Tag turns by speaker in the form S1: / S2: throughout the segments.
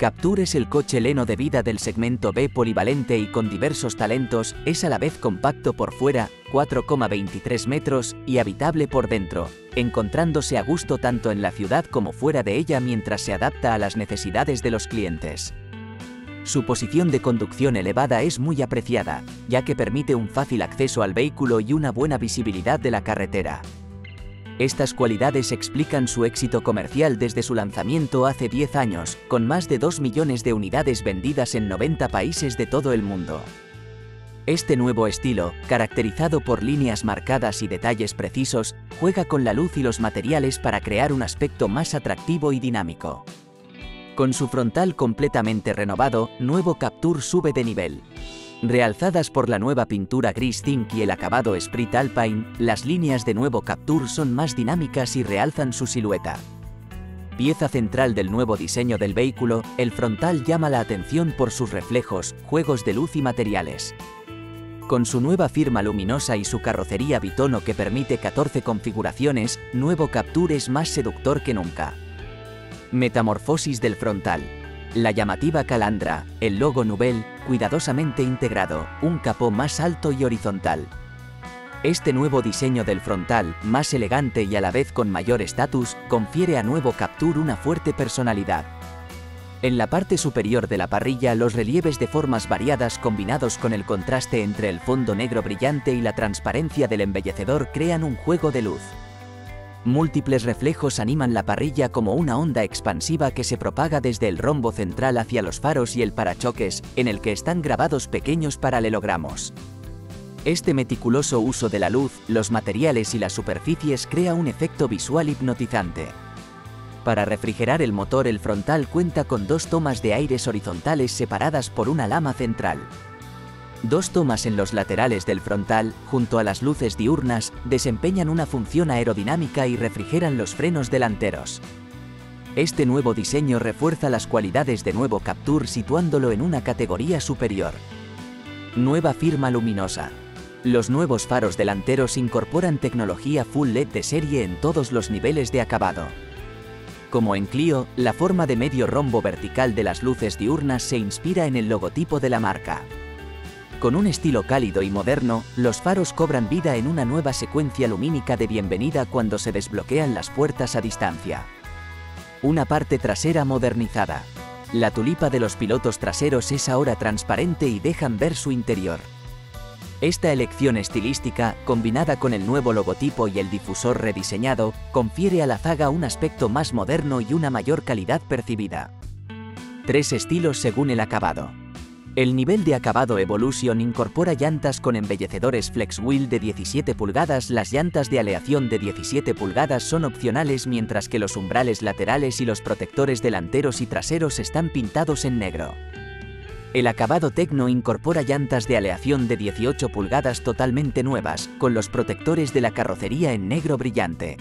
S1: Capture es el coche leno de vida del segmento B polivalente y con diversos talentos, es a la vez compacto por fuera, 4,23 metros, y habitable por dentro, encontrándose a gusto tanto en la ciudad como fuera de ella mientras se adapta a las necesidades de los clientes. Su posición de conducción elevada es muy apreciada, ya que permite un fácil acceso al vehículo y una buena visibilidad de la carretera. Estas cualidades explican su éxito comercial desde su lanzamiento hace 10 años, con más de 2 millones de unidades vendidas en 90 países de todo el mundo. Este nuevo estilo, caracterizado por líneas marcadas y detalles precisos, juega con la luz y los materiales para crear un aspecto más atractivo y dinámico. Con su frontal completamente renovado, nuevo Captur sube de nivel. Realzadas por la nueva pintura gris zinc y el acabado Sprit Alpine, las líneas de nuevo Captur son más dinámicas y realzan su silueta. Pieza central del nuevo diseño del vehículo, el frontal llama la atención por sus reflejos, juegos de luz y materiales. Con su nueva firma luminosa y su carrocería bitono que permite 14 configuraciones, nuevo Captur es más seductor que nunca. Metamorfosis del frontal. La llamativa calandra, el logo Nubel, cuidadosamente integrado, un capó más alto y horizontal. Este nuevo diseño del frontal, más elegante y a la vez con mayor estatus, confiere a nuevo Captur una fuerte personalidad. En la parte superior de la parrilla los relieves de formas variadas combinados con el contraste entre el fondo negro brillante y la transparencia del embellecedor crean un juego de luz. Múltiples reflejos animan la parrilla como una onda expansiva que se propaga desde el rombo central hacia los faros y el parachoques, en el que están grabados pequeños paralelogramos. Este meticuloso uso de la luz, los materiales y las superficies crea un efecto visual hipnotizante. Para refrigerar el motor el frontal cuenta con dos tomas de aires horizontales separadas por una lama central. Dos tomas en los laterales del frontal, junto a las luces diurnas, desempeñan una función aerodinámica y refrigeran los frenos delanteros. Este nuevo diseño refuerza las cualidades de nuevo Captur situándolo en una categoría superior. Nueva firma luminosa. Los nuevos faros delanteros incorporan tecnología Full LED de serie en todos los niveles de acabado. Como en Clio, la forma de medio rombo vertical de las luces diurnas se inspira en el logotipo de la marca. Con un estilo cálido y moderno, los faros cobran vida en una nueva secuencia lumínica de bienvenida cuando se desbloquean las puertas a distancia. Una parte trasera modernizada. La tulipa de los pilotos traseros es ahora transparente y dejan ver su interior. Esta elección estilística, combinada con el nuevo logotipo y el difusor rediseñado, confiere a la zaga un aspecto más moderno y una mayor calidad percibida. Tres estilos según el acabado. El nivel de acabado Evolution incorpora llantas con embellecedores Flex Wheel de 17 pulgadas, las llantas de aleación de 17 pulgadas son opcionales mientras que los umbrales laterales y los protectores delanteros y traseros están pintados en negro. El acabado Tecno incorpora llantas de aleación de 18 pulgadas totalmente nuevas, con los protectores de la carrocería en negro brillante.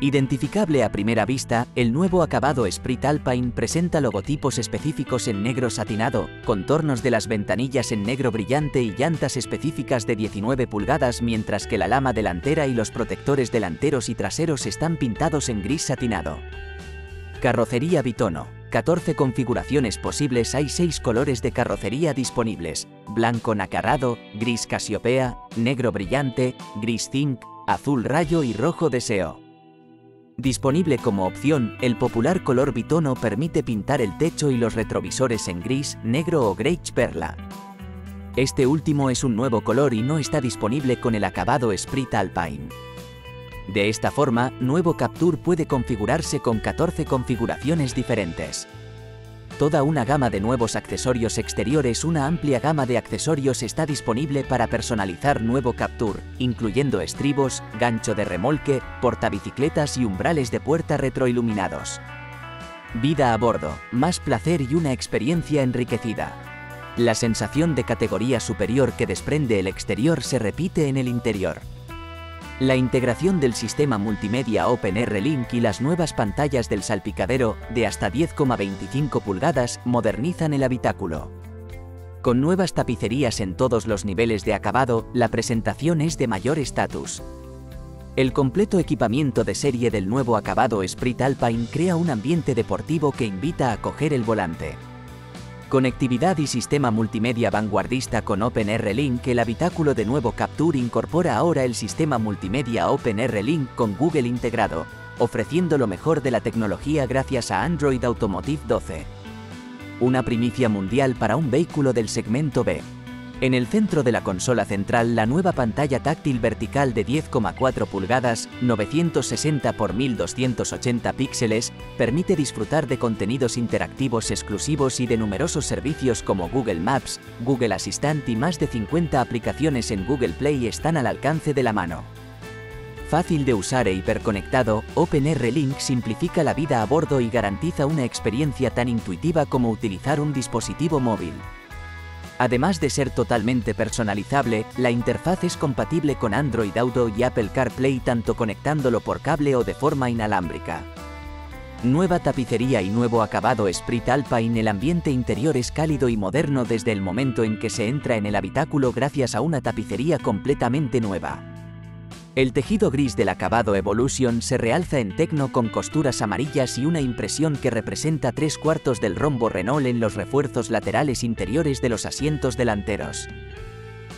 S1: Identificable a primera vista, el nuevo acabado Sprit Alpine presenta logotipos específicos en negro satinado, contornos de las ventanillas en negro brillante y llantas específicas de 19 pulgadas mientras que la lama delantera y los protectores delanteros y traseros están pintados en gris satinado. Carrocería Bitono. 14 configuraciones posibles hay 6 colores de carrocería disponibles, blanco nacarado, gris casiopea, negro brillante, gris zinc, azul rayo y rojo deseo. Disponible como opción, el popular color bitono permite pintar el techo y los retrovisores en gris, negro o greige perla. Este último es un nuevo color y no está disponible con el acabado Sprit Alpine. De esta forma, nuevo Captur puede configurarse con 14 configuraciones diferentes toda una gama de nuevos accesorios exteriores Una amplia gama de accesorios está disponible para personalizar nuevo Captur, incluyendo estribos, gancho de remolque, portabicicletas y umbrales de puerta retroiluminados. Vida a bordo, más placer y una experiencia enriquecida. La sensación de categoría superior que desprende el exterior se repite en el interior. La integración del sistema multimedia OpenR-Link y las nuevas pantallas del salpicadero, de hasta 10,25 pulgadas, modernizan el habitáculo. Con nuevas tapicerías en todos los niveles de acabado, la presentación es de mayor estatus. El completo equipamiento de serie del nuevo acabado Sprint Alpine crea un ambiente deportivo que invita a coger el volante. Conectividad y sistema multimedia vanguardista con OpenR-Link El habitáculo de nuevo Capture incorpora ahora el sistema multimedia OpenR-Link con Google integrado, ofreciendo lo mejor de la tecnología gracias a Android Automotive 12. Una primicia mundial para un vehículo del segmento B. En el centro de la consola central, la nueva pantalla táctil vertical de 10,4 pulgadas, 960 x 1280 píxeles, permite disfrutar de contenidos interactivos exclusivos y de numerosos servicios como Google Maps, Google Assistant y más de 50 aplicaciones en Google Play están al alcance de la mano. Fácil de usar e hiperconectado, OpenR-Link simplifica la vida a bordo y garantiza una experiencia tan intuitiva como utilizar un dispositivo móvil. Además de ser totalmente personalizable, la interfaz es compatible con Android Auto y Apple CarPlay tanto conectándolo por cable o de forma inalámbrica. Nueva tapicería y nuevo acabado Sprint Alpine El ambiente interior es cálido y moderno desde el momento en que se entra en el habitáculo gracias a una tapicería completamente nueva. El tejido gris del acabado Evolution se realza en tecno con costuras amarillas y una impresión que representa tres cuartos del rombo Renault en los refuerzos laterales interiores de los asientos delanteros.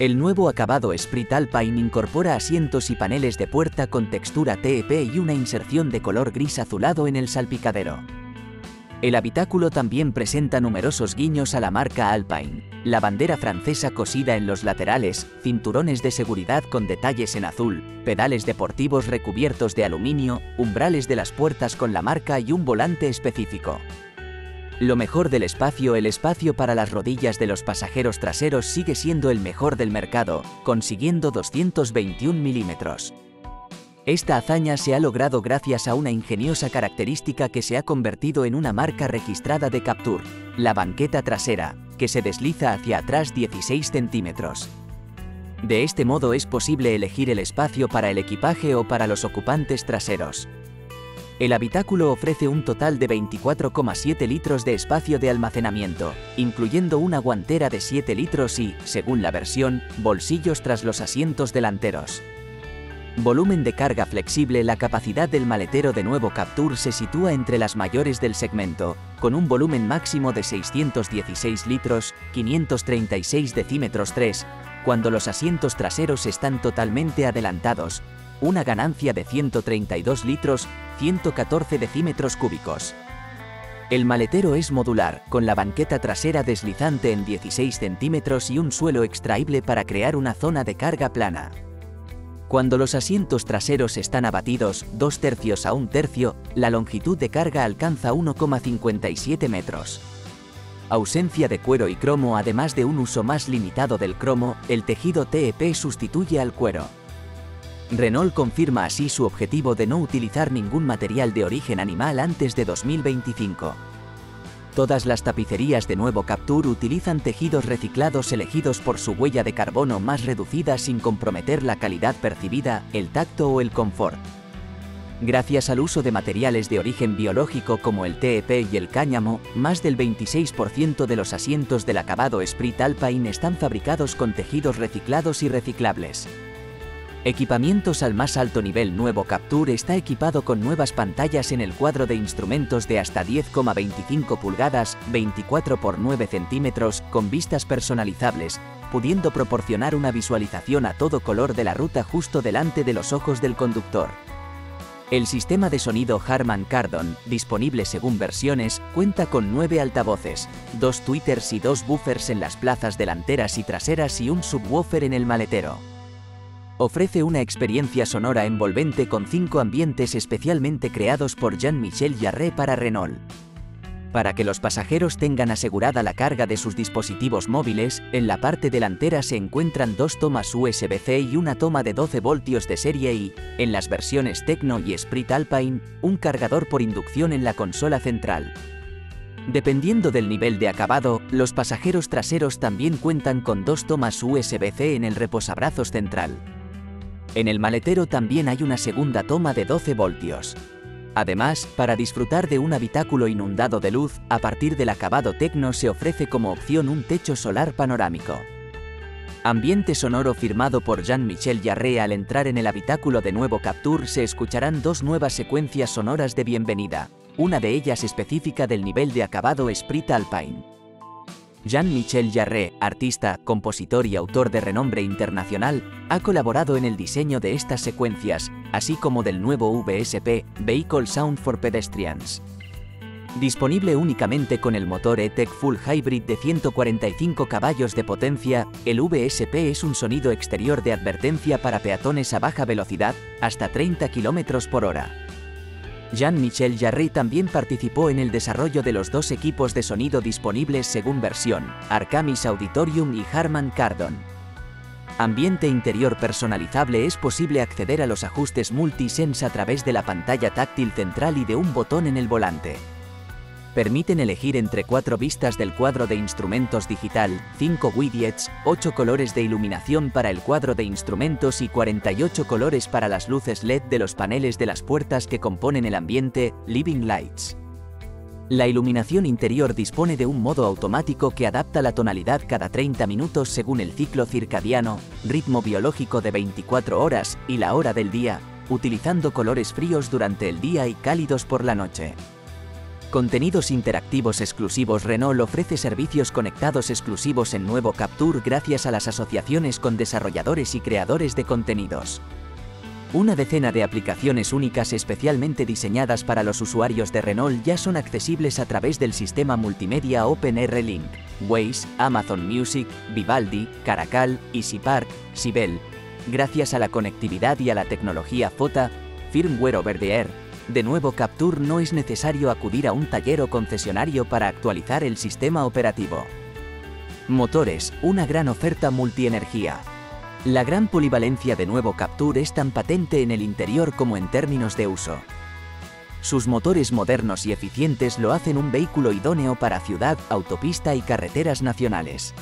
S1: El nuevo acabado Sprint Alpine incorpora asientos y paneles de puerta con textura TEP y una inserción de color gris azulado en el salpicadero. El habitáculo también presenta numerosos guiños a la marca Alpine, la bandera francesa cosida en los laterales, cinturones de seguridad con detalles en azul, pedales deportivos recubiertos de aluminio, umbrales de las puertas con la marca y un volante específico. Lo mejor del espacio, el espacio para las rodillas de los pasajeros traseros sigue siendo el mejor del mercado, consiguiendo 221 milímetros. Esta hazaña se ha logrado gracias a una ingeniosa característica que se ha convertido en una marca registrada de Capture, la banqueta trasera, que se desliza hacia atrás 16 centímetros. De este modo es posible elegir el espacio para el equipaje o para los ocupantes traseros. El habitáculo ofrece un total de 24,7 litros de espacio de almacenamiento, incluyendo una guantera de 7 litros y, según la versión, bolsillos tras los asientos delanteros. Volumen de carga flexible La capacidad del maletero de nuevo Capture se sitúa entre las mayores del segmento, con un volumen máximo de 616 litros, 536 decímetros 3, cuando los asientos traseros están totalmente adelantados, una ganancia de 132 litros, 114 decímetros cúbicos. El maletero es modular, con la banqueta trasera deslizante en 16 centímetros y un suelo extraíble para crear una zona de carga plana. Cuando los asientos traseros están abatidos dos tercios a un tercio, la longitud de carga alcanza 1,57 metros. Ausencia de cuero y cromo Además de un uso más limitado del cromo, el tejido TEP sustituye al cuero. Renault confirma así su objetivo de no utilizar ningún material de origen animal antes de 2025. Todas las tapicerías de nuevo Capture utilizan tejidos reciclados elegidos por su huella de carbono más reducida sin comprometer la calidad percibida, el tacto o el confort. Gracias al uso de materiales de origen biológico como el TEP y el cáñamo, más del 26% de los asientos del acabado Sprint Alpine están fabricados con tejidos reciclados y reciclables. Equipamientos al más alto nivel Nuevo Capture está equipado con nuevas pantallas en el cuadro de instrumentos de hasta 10,25 pulgadas, 24 x 9 centímetros, con vistas personalizables, pudiendo proporcionar una visualización a todo color de la ruta justo delante de los ojos del conductor. El sistema de sonido Harman Kardon, disponible según versiones, cuenta con nueve altavoces, dos tweeters y dos buffers en las plazas delanteras y traseras y un subwoofer en el maletero ofrece una experiencia sonora envolvente con cinco ambientes especialmente creados por Jean-Michel Jarre para Renault. Para que los pasajeros tengan asegurada la carga de sus dispositivos móviles, en la parte delantera se encuentran dos tomas USB-C y una toma de 12 voltios de serie y, en las versiones Tecno y Sprint Alpine, un cargador por inducción en la consola central. Dependiendo del nivel de acabado, los pasajeros traseros también cuentan con dos tomas USB-C en el reposabrazos central. En el maletero también hay una segunda toma de 12 voltios. Además, para disfrutar de un habitáculo inundado de luz, a partir del acabado Tecno se ofrece como opción un techo solar panorámico. Ambiente sonoro firmado por Jean-Michel Jarre al entrar en el habitáculo de nuevo Capture se escucharán dos nuevas secuencias sonoras de bienvenida, una de ellas específica del nivel de acabado Esprit Alpine. Jean-Michel Jarre, artista, compositor y autor de renombre internacional, ha colaborado en el diseño de estas secuencias, así como del nuevo VSP, Vehicle Sound for Pedestrians. Disponible únicamente con el motor E-Tech Full Hybrid de 145 caballos de potencia, el VSP es un sonido exterior de advertencia para peatones a baja velocidad, hasta 30 km por hora. Jean-Michel Jarry también participó en el desarrollo de los dos equipos de sonido disponibles según versión, Arcamis Auditorium y Harman Kardon. Ambiente interior personalizable es posible acceder a los ajustes multisense a través de la pantalla táctil central y de un botón en el volante permiten elegir entre cuatro vistas del cuadro de instrumentos digital, 5 widgets, 8 colores de iluminación para el cuadro de instrumentos y 48 colores para las luces LED de los paneles de las puertas que componen el ambiente, Living Lights. La iluminación interior dispone de un modo automático que adapta la tonalidad cada 30 minutos según el ciclo circadiano, ritmo biológico de 24 horas y la hora del día, utilizando colores fríos durante el día y cálidos por la noche. Contenidos interactivos exclusivos Renault ofrece servicios conectados exclusivos en Nuevo Capture gracias a las asociaciones con desarrolladores y creadores de contenidos. Una decena de aplicaciones únicas especialmente diseñadas para los usuarios de Renault ya son accesibles a través del sistema multimedia OpenR Link, Waze, Amazon Music, Vivaldi, Caracal, EasyPark, Sibel, gracias a la conectividad y a la tecnología FOTA, Firmware Over the Air, de nuevo Capture no es necesario acudir a un taller o concesionario para actualizar el sistema operativo. Motores, una gran oferta multienergía. La gran polivalencia de nuevo Capture es tan patente en el interior como en términos de uso. Sus motores modernos y eficientes lo hacen un vehículo idóneo para ciudad, autopista y carreteras nacionales.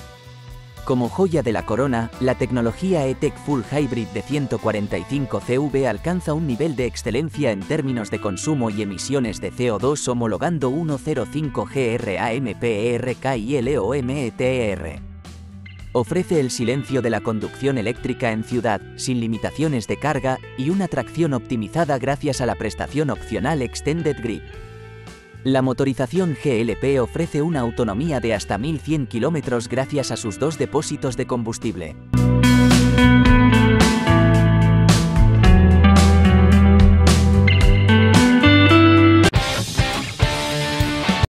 S1: Como joya de la corona, la tecnología E-Tech Full Hybrid de 145 CV alcanza un nivel de excelencia en términos de consumo y emisiones de CO2 homologando 105 GRAMPRKILOMETR. Ofrece el silencio de la conducción eléctrica en ciudad, sin limitaciones de carga, y una tracción optimizada gracias a la prestación opcional Extended Grip. La motorización GLP ofrece una autonomía de hasta 1100 km gracias a sus dos depósitos de combustible.